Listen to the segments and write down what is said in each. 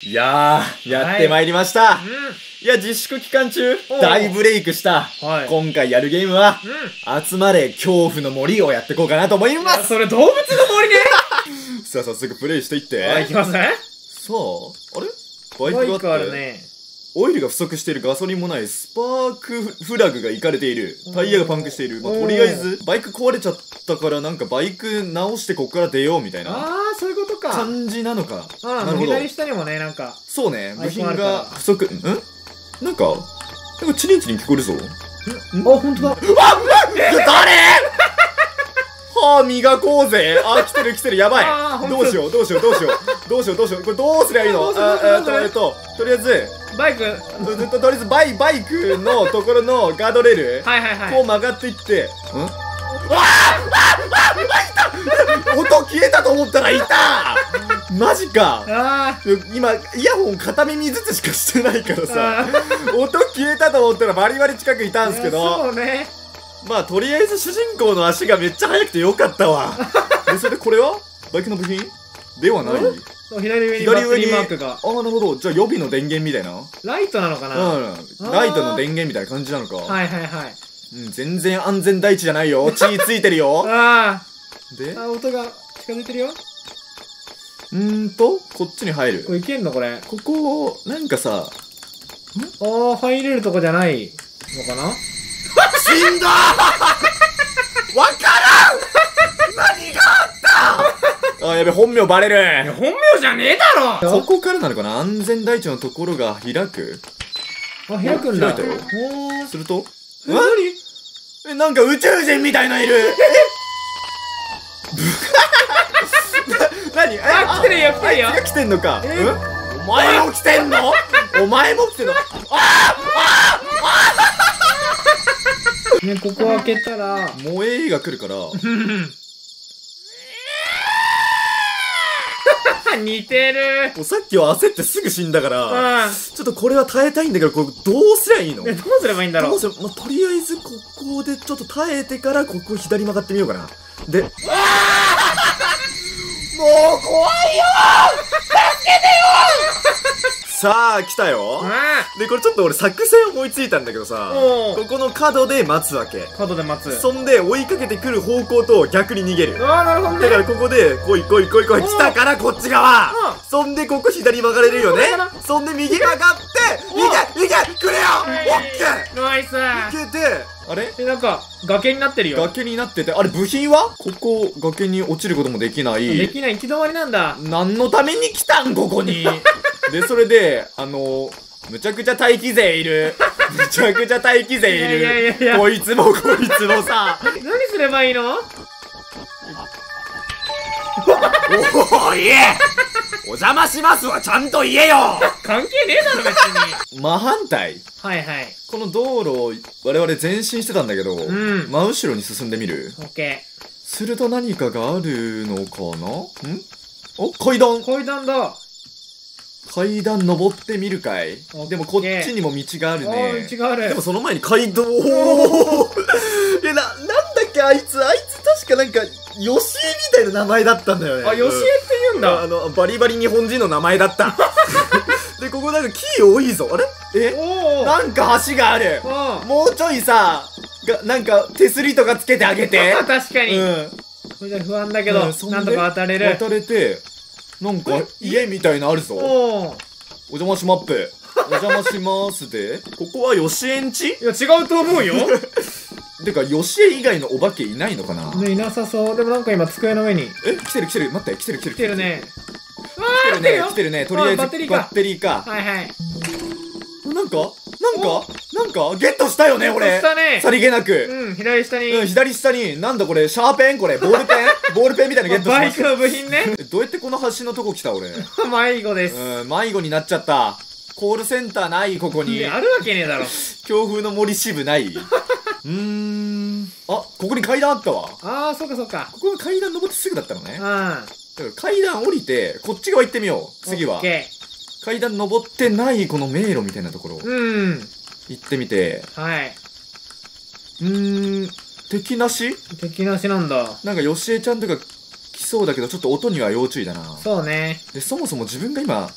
いやー、やってまいりました。うい、や、自粛期間中大ブレイクした。はい今回やるゲームは、ん。うん。集まれ恐怖の森をやっていこうかなと思いまあす。それ動物の森ねさあ、早速プレイしていって。はい、行きますね。さあ、あれ？バイバイクがあってクあるね。オイルが不足しているガソリンもないスパークフラグがいかれている。タイヤがパンクしている、まあ、とりあえずバイク壊れちゃったからなんかバイク直してこっから出ようみたいなあー、そういうことか。感じなのか。あなるほど。左下にもね、なんか。そうね部品が不足。ん？なんかなんかチリンチリン聞こえるぞ。あ、ほんとだ。誰？歯磨こうぜ。あ来てる来てるやばい。どうしようどうしようどうしよう。どうしようどうしよう。これどうすりゃいいの？えっとえっととりあえずバイク？とととりあえずバイバイクのところのガードレールはいはいはい。こう曲がっていって、ん？わあわああいた音消えたと思ったらいたマジかあ今、イヤホン片耳ずつしかしてないからーさ。音消えたと思ったらバリバリ近くいたんすけそど、うね。まあとりあえず主人公の足がめっちゃ速くてよかったわ。で、それでこれは？バイクの部品？ではない左上にバッテリーマークが。あ、なるほど。じゃあ予備の電源みたいな？ライトなのかな？はうん。ライトの電源みたいな感じなのか。いはいはい。うん、全然安全第一じゃないよ。血ついてるよ。あで？ー。あ、音が近づいてるよ。うーんと、こっちに入る。これいけんのこれ？ここ、なんかさ、あー、入れるとこじゃないのかな？死んだ わからんあ、やべ、本名バレる。本名じゃねえだろ。ここからなのかな？安全第一のところが開く？あ、開くんだ。開いたよ。すると？え、何？え、なんか宇宙人みたいのいる。え？な何？え？あ来てるよ来てるよ。来てんのか？え？うん？お前も来てんの？お前も来てんの？ね、ここ開けたら、萌えが来るから、似てる。もうさっきは焦ってすぐ死んだから、うん。ちょっとこれは耐えたいんだけど、これどうすりゃいいの？ね、どうすればいいんだろう？どうする？まあ、とりあえずここでちょっと耐えてからここ左曲がってみようかな。で、もう怖いよ！助けてよ さあ、来たよ。あで、これちょっと俺作戦思いついたんだけどさ、ここの角で待つわけ。ー角で待つ。そんで追いかけてくる方向と逆に逃げる。ああ、なるほどね。だからここで、来い来い来い来い、来たからこっち側。うん。そんでここ左曲がれるよね。そんで右曲がって、おいけいけくれよ。オッケー。ナイス。いけて、あれ？え、なんか、崖になってるよ。崖になってて、あれ部品は？ここ崖に落ちることもできない。できない行き止まりなんだ。何のために来たんここに？で、それで、あのむちゃくちゃ待機勢いる。むちゃくちゃ待機勢いる。いやいやいやこいつもこいつもさ。何すればいいの？おおいえお邪魔しますわ、ちゃんと言えよ関係ねえだろ、別に。真反対はいはい。この道路を我々前進してたんだけど、ん。真後ろに進んでみる？オッケすると何かがあるのかな？ん？お階段。ー。階段だ。階段登ってみるかい。でもこっちにも道があるあねー、道がある。でも。その前に街道を。いやな、なんだっけ？あいつあいつ確かなんか吉井みたいな名前だったんだよね。あ、吉江って言うんだ。あのバリバリ日本人の名前だった。でここなんか木多いぞ。あれ？え？なんか橋がある。うん。もうちょいさがなんか手すりとかつけてあげて。確かに。うん。これじゃ不安だけど、うんなんとか渡れる。渡れてなんか家みたいなのあるぞ。お。邪魔しまっぺお邪魔しますで。ここは吉江んちいや、違うと思うよ。てか吉江以外のお化けいないのかな？ね、いなさそう。でもなんか今机の上に。え？来てる来てる。待って来てる来てる。来てるね。来てるね。来てるね。とりあえずバッテリーか。はいはい。なんか？なんか？なんか？ゲットしたよね俺したね。さりげなく。うん、左下に。うん左下に。なんだこれ？シャーペン？これ？ボールペン？ボールペンみたいなのゲットしましたバイクの部品ね。えどうやってこの橋のとこ来た俺？迷子です。うん迷子になっちゃった。コールセンターないここに。あるわけねえだろ。強風の森支部ない。うーん。あここに階段あったわ。ああ、そっかそっか。ここが階段登ってすぐだったのね。うん。だから階段降りてこっち側行ってみよう。次は。オッケ階段登ってないこの迷路みたいなところー。うん。行ってみてはい。うーん敵なし？敵なしなんだ。なんかよしえちゃんとか来そうだけどちょっと音には要注意だなそうね。でそもそも自分が今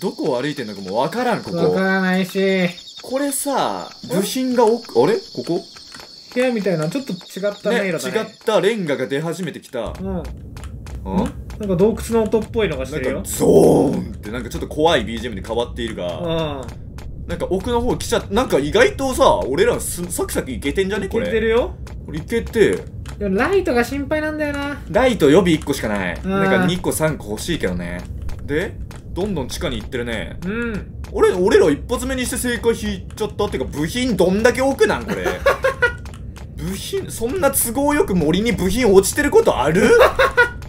どこを歩いてんのかもわからん、ここ。わからないし、これさ、部品が奥、あれ？ここ？部屋みたいなちょっと違った迷ね、違路だね。ったレンガが出始めてきた。うん。うんなんか洞窟の音っぽいのがしてるよなんか。ゾーンってなんかちょっと怖い BGM で変わっているうが、ん。なんか奥の方来ちゃっなんか意外とさ、俺らすサクサクいけてんじゃね？こいけてれ。るよ。これいけて、でもライトが心配なんだよな。ライト予備1個しかない。うんなんか2個3個欲しいけどね。で、どんどん地下に行ってるね。うん。俺、俺ら一発目にして正解引いちゃったっていうか、部品どんだけ奥なんこれ。部品、そんな都合よく森に部品落ちてることある？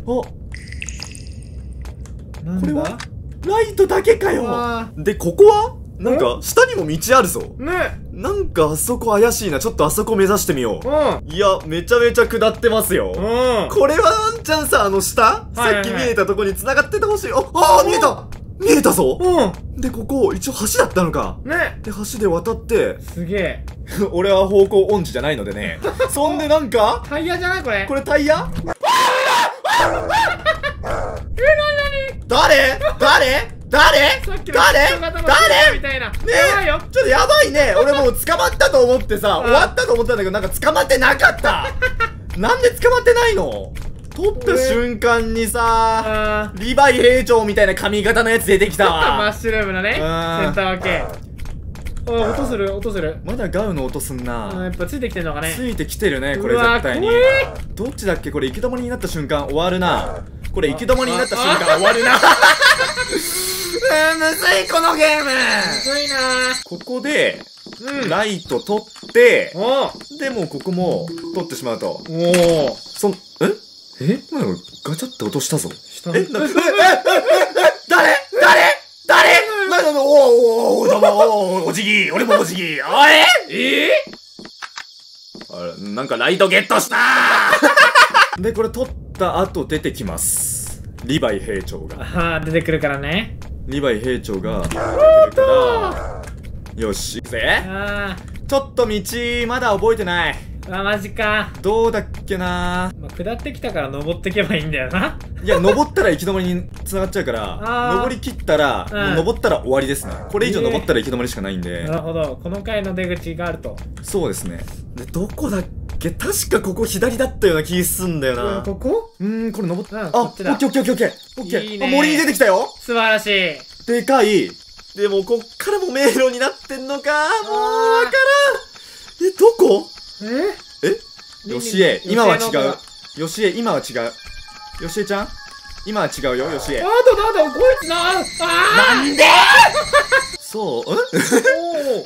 あ、これは？だライトだけかよあで、ここは？なんか、下にも道あるぞ。ねなんかあそこ怪しいな。ちょっとあそこ目指してみようん。う。いや、めちゃめちゃ下ってますよ。うん。これはワンチャンさ、あの下、はいはいはいさっき見えたとこに繋がっててほしい。あ、あー見えた見えたぞうで、ここ、一応橋だったのか。ん。ねで、橋で渡って、すげえ。俺は方向音痴じゃないのでね。そんでなんか、タイヤじゃないこれ。これタイヤ？誰？誰？誰？誰？誰？みたいな。ねやばいよ。ちょっとやばいね。俺もう捕まったと思ってさ、終わったと思ったんだけど、なんか捕まってなかった。なんで捕まってないの？取った瞬間にさ、あリヴァイ兵長みたいな髪型のやつ出てきたー。マわッシュルームのね。センうんター分け。あ、音する音する。まだガウの音すんあやなっぱついてきてんのかね。ついてきてるねこれ絶対に。どっちだっけ？これ行き止まりになった瞬間終わるなこれ行き止まりになった瞬間終わるな。えー、むずいこのゲーム。むずいな。ここでうん。ライト取ってお。でもここも取ってしまうと。おおそんえ？え？なんかガチャって落としたぞ。下え？なえ？え？え？え？誰？誰？誰？なななおおおどうもおおじぎ。俺もおじぎ。おい！え？あれなんかライトゲットした でこれ取った後出てきますリヴァイ兵長があー出てくるからね。リヴァイ兵長が出てくるからよし行くぜあちょっと道まだ覚えてないー。あ、マジか。どうだっけなまあ、下ってきたから登ってけばいいんだよな。いや、登ったら行き止まりに繋がっちゃうから、あー登り切ったら、うん登ったら終わりですね。これ以上えー登ったら行き止まりしかないんで、なるほど。この回の出口があると。そうですね。で、どこだっけ確かここ左だったような気すんだよな。ここ？うーん、これ登っうんあ、オこっちだッケーオッケーオッケーオッケー。オッケー。森に出てきたよ素晴らしい。でかい。でも、こっからも迷路になってんのかもう、わからん。え、どこ？え？え？よしえ、今は違あう。よしえ、今は違う。よしえちゃん今は違うよ、よしえ。となんだこいつなあなんでそう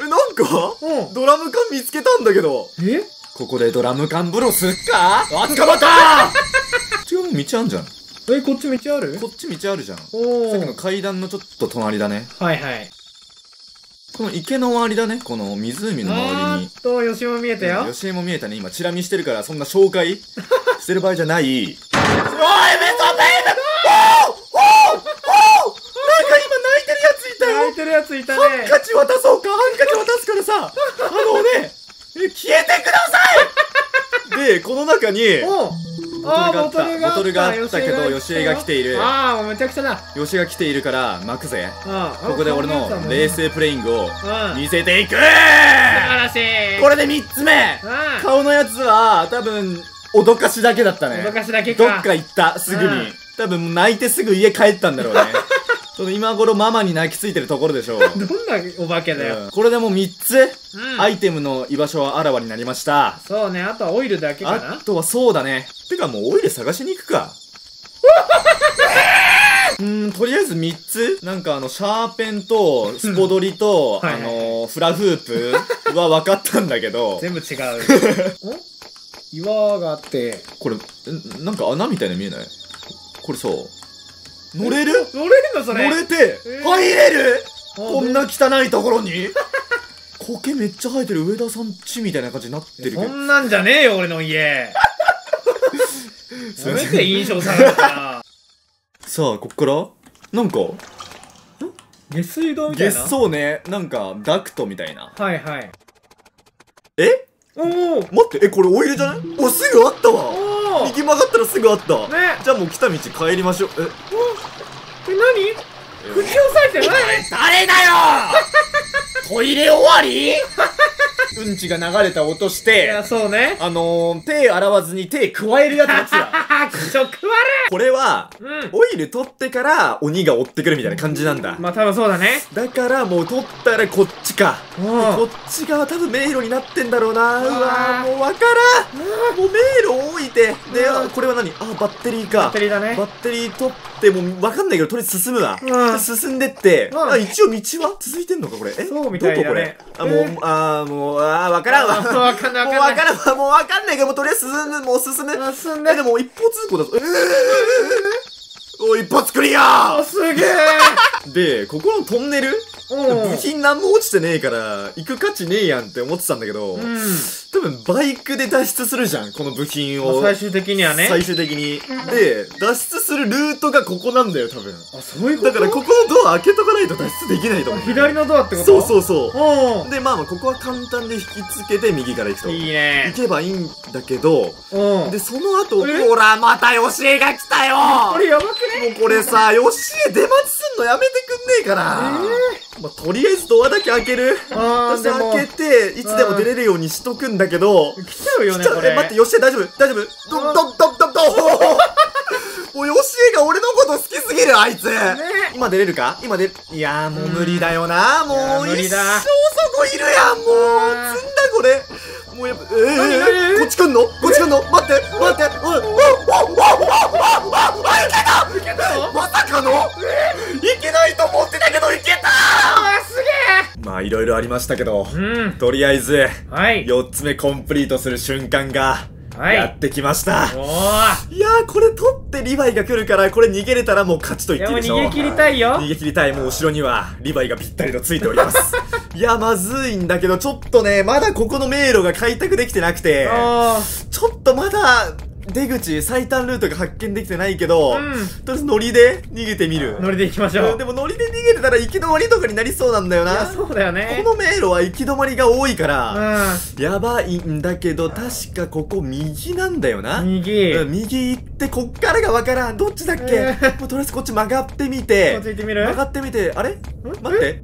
んなんかドラム缶見つけたんだけど。えここでドラム缶風呂すっか？あ、捕まった違う道あんじゃん。え、こっち道ある？こっち道あるじゃん。さおおっきの階段のちょっと隣だね。はいはい。この池の周りだね。この湖の周りに。あーっと、吉も見えたよ。よしえも見えたね。今、チラ見してるから、そんな紹介 してる場合じゃない。おい、メソベイブおーおーおーなんか今泣いてるやついたよ泣いてるやついたねハン。カチ渡そうかハンカチ渡すからさ、あのね、え消えてください で、この中に、おボトルがあったボトルがあったけど吉江が来ているああ、もうめちゃくちゃだ。ヨシが来ているから巻くぜ。あここで俺の冷静プレイングをうん。見せていく素晴らしい。これで3つ目うん。顔のやつは多分、脅かしだけだったね。脅かしだけか。どっか行った、すぐにうん。多分泣いてすぐ家帰ったんだろうね。その今頃ママに泣きついてるところでしょう。どんなお化けだよ。うんこれでもう3つ、うん。アイテムの居場所はあらわになりました。そうね、あとはオイルだけかなあ。とはそうだね。てかもうオイル探しに行くか。うーん、とりあえず3つなんかあの、シャーペンと、スポドリと、はいあのー、フラフープは分かったんだけど、全部違う。お？岩があって。これ、んなんか穴みたいなの見えない？これさ、乗れる？乗れるのそれ。乗れてえー。入れる？あこんな汚いところに？苔めっちゃ生えてる。上田さんちみたいな感じになってるけど。そ。んなんじゃねえよ、俺の家。すいません。やめて印象されるから。さあ、こっから？なんか、下水道みたいな？月そうね、なんか、ダクトみたいな。はいはい。え？おお待って、え、これオイルじゃない？お、すぐあったわおお右曲がったらすぐあった。ね。じゃあもう来た道帰りましょう。え、え、何？口押さえてない？誰だよ！トイレ終わり？うんちが流れた音しいてや、、そうね。あのー、手洗わずに手加えるやつやつや。気色悪これは、いうん。オイル取ってから鬼が追ってくるみたいな感じなんだ。まあ多分そうだね。だからもう取ったらこっちか。うんこっち側多分迷路になってんだろうな。うわわーもうわからん。もう迷路を置いて。で、うんあこれは何？あ、バッテリーか。バッテリーだねバッテリー取って、もうわかんないけど、とりあえず進むわ。うんで進んでって、うんあ、一応道は？続いてんのかこれ？え？そうみたいだねどここれ？あ、もう、え？ーあーもう、あーわからんわ。あーわかんない もうわからんわ。もうわかんないけど、もうとりあえず進む、もう進む。あ進んえ、ででも一方通行だぞ。えー、お一発クリあ、アすげえ で、ここのトンネルうん部品何も落ちてねえから、行く価値ねえやんって思ってたんだけど、うん。多分バイクで脱出するじゃん、この部品を。最終的にはね。最終的に。で、脱出するルートがここなんだよ、多分。あ、そういうこと？だからここのドア開けとかないと脱出できないと思う。左のドアってこと？そうそうそう。うで、まあまあ、ここは簡単で引きつけて右から行くと。ん。いい行ね。けばいいんだけど、うん。で、その後、え？ほら、またヨシエが来たよこれやばくね？もうこれさ、ヨシエ出待ちすんのやめてくんねえかな、まあ、とりあえずドアだけ開ける。私開けて、いつでも出れるようにしとくんだけど、来ちゃうよね、これ。え、待って、ヨシエ大丈夫。大丈夫。ど、ど、ど、ど、ど、もうヨシエが俺のこと好きすぎる、あいつ、今出れるか？今出、いやーもう無理だよな、もう無理だ。一生そこいるやん、もう積んだこれ。もうやっぱ、えー、こっち来んの？こっち来んの？待って、待って、おい、おい、おい、おい、おい、いろいろありましたけど、うん。とりあえず、はい。4つ目コンプリートする瞬間が、はいやってきました。おー。い、やー、これ取ってリヴァイが来るから、これ逃げれたらもう勝ちと言っていいでしょ逃げ切りたいよ逃。げ切りたい。もう後ろには、リヴァイがぴったりとついております。いや、まずいんだけど、ちょっとね、まだここの迷路が開拓できてなくて、あちょっとまだ、出口、最短ルートが発見できてないけど、うんとりあえずノリで逃げてみるー。。乗りで行きましょう。でもノリで逃げてたら行き止まりとかになりそうなんだよな。そうだよね。この迷路は行き止まりが多いから、うやばいんだけど、確かここ右なんだよな。ん。右。うん右行って、こっからがわからん。どっちだっけ、えーもうとりあえずこっち曲がってみてつ、いてみる？曲がってみて、あれ?待って。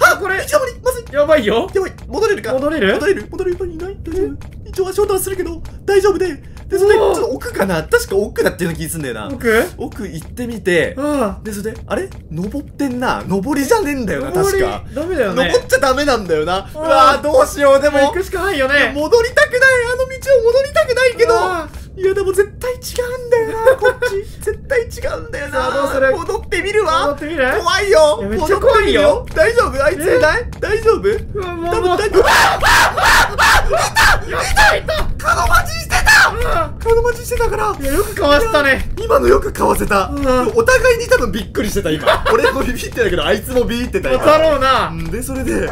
あ、これ行、き止まりまずいやばいよ。やばい戻れるか?戻れる？戻れる戻れる人いない大丈夫一応足音はするけど、大丈夫で。で、それで、ちょっと奥かな？確か奥だっていうの気すんだよな。奥？奥行ってみて、あで、それで、あれ？登ってんな。登りじゃねえんだよな、確か。ダメだよね。登っちゃダメなんだよな。うーわー、どうしよう、でも。行くしかないよね。戻りたくない。あの道を戻りたくないけどあいやでも絶対違うんだよな こっち。絶対違うんだよな。どうする？戻ってみる戻わってみる？怖いよ。めっちゃ怖いよ。大丈夫？あいついない？大丈夫？うわも多うもう分大丈夫。いたいた角待ちしてた角待ちしてたから。いやよくかわしたね。今のよくかわせた、うん。お互いに多分びっくりしてた今。俺もビビってたけどあいつもビビってた今。だろうな。うん。でそれで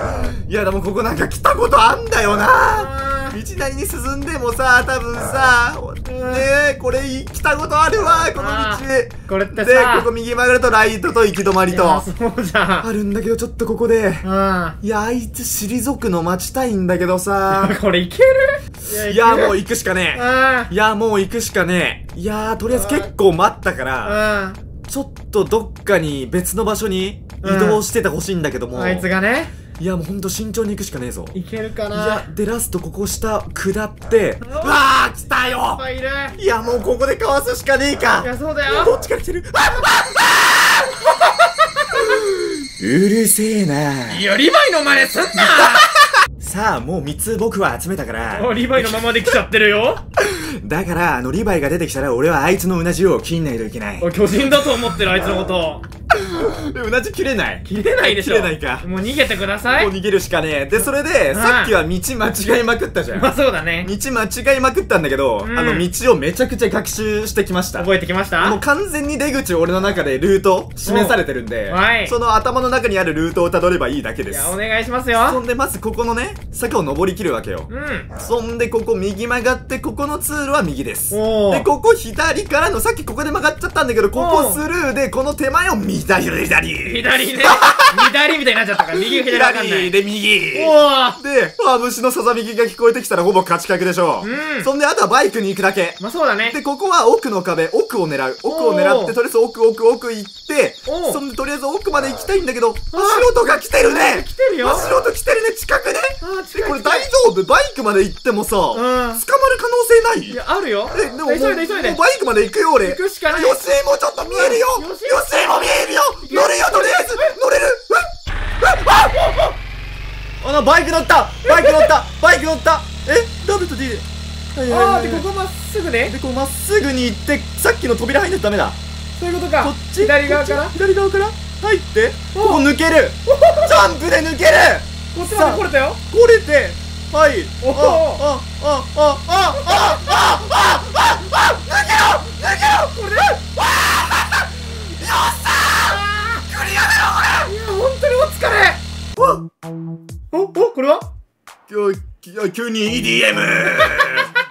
いやでもここなんか来たことあんだよな。あ道なりに進んでもさ多分さねえこれ来たことあるわこのあ道。ーこれってでさここ右曲がるとライトと行き止まりとそうじゃん。あるんだけどちょっとここでうん。いやあいつ退くの待ちたいんだけどさ。これいける？いやもうい行くしかねえ。いやもう行くしかねえ。いやとりあえず結構待ったからうん。ちょっとどっかに別の場所に移動しててほしいんだけども、うん。あいつがね、いやもうほんと慎重に行くしかねえぞいけるかいな。やでラストここ下下ってううわー来たいっよぱいいる。いやもうここでかわすしかねえいかや、そうだどよ。っちから来てるあうるせえないや、リヴァイの真似すんなさあもう3つ僕は集めたからおリヴァイのままで来ちゃってるよ。だからあのリヴァイが出てきたら俺はあいつのうなじを切んないといけないお巨人だと思ってるあいつのこと。うなじ切れない。切れないでしょ。切れないか。もう逃げてください。もう逃げるしかねえ。でそれでうん。さっきは道間違いまくったじゃん。まあそうだね。道間違いまくったんだけど、うん。あの道をめちゃくちゃ学習してきました。覚えてきました？もう完全に出口俺の中でルート示されてるんで、うん。はい。その頭の中にあるルートをたどればいいだけです。いや、お願いしますそよ。んでまずここのね坂を登りきるわけよ。うん。そんでここ右曲がってここの通路は右です。でここ左からのさっきここで曲がっちゃったんだけどここスルーでこの手前を右だよ左左ね。左みたいになっちゃったから、右が左わかんない。左で右で、あ、虫のさざみきが聞こえてきたらほぼ勝ち確でしょうんそんで、あとはバイクに行くだけ。まあそうだね。で、ここは奥の壁、奥を狙う。奥を狙って、とりあえず奥奥奥行って、そんでとりあえず奥まで行きたいんだけど、足音が来てるね来てるよ。足音来てるね、近くねで、これ大丈夫？バイクまで行ってもさ、捕まるうん。可能性ない？いや、あるよ。え、でももう。バイクまで行くよ、俺。行くしかない。よしえもちょっと見えるようんよしよしえも見えるバイク乗った。バイク乗った。バイク乗った。え？ダブと D はいはいあー、はい。で、ここまっすぐね。で、こうまっすぐに行って、さっきの扉入んないとダメだ。そういうことか。こっち？左側から？左側から？入って、おここ抜ける。ジャンプで抜ける。こっちまで来れたよ。来れて、はい。おおあ、あ、あ、あ、あ、あ、あ、あ、あ、あ、あ、抜けろ抜けろこれよっしゃークリアだよいや、本当にお疲れ。お、お、これはこれきょ急に EDM!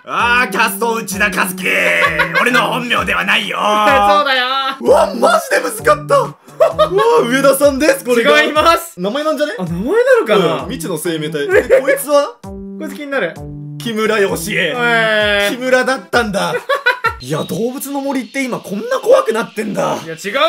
あー、キャスト内田和樹俺の本名ではないよそうだよ。うわ、マジで難かったうわ、上田さんです、これが。違います。名前なんじゃね？あ、名前なのかな、うん未知の生命体。えこいつは？こいつ気になる。木村義恵。え木村だったんだ。いや、動物の森って今こんな怖くなってんだ。いや、違うよ。